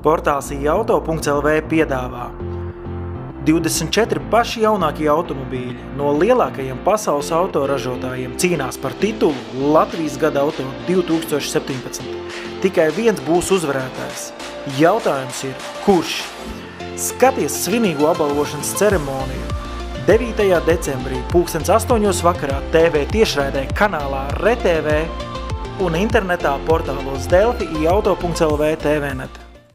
Portāls iauto.lv piedāvā 24 paši jaunākie automobīļi no lielākajiem pasaules autoražotājiem cīnās par titulu Latvijas gada auto 2017. Tikai viens būs uzvarētājs. Jautājums ir, kurš? Skaties svinīgo apbalvošanas ceremoniju 9. decembrī 2008. vakarā TV tiešraidē kanālā RTV un internetā portālos Delfi i auto.lv TVNet.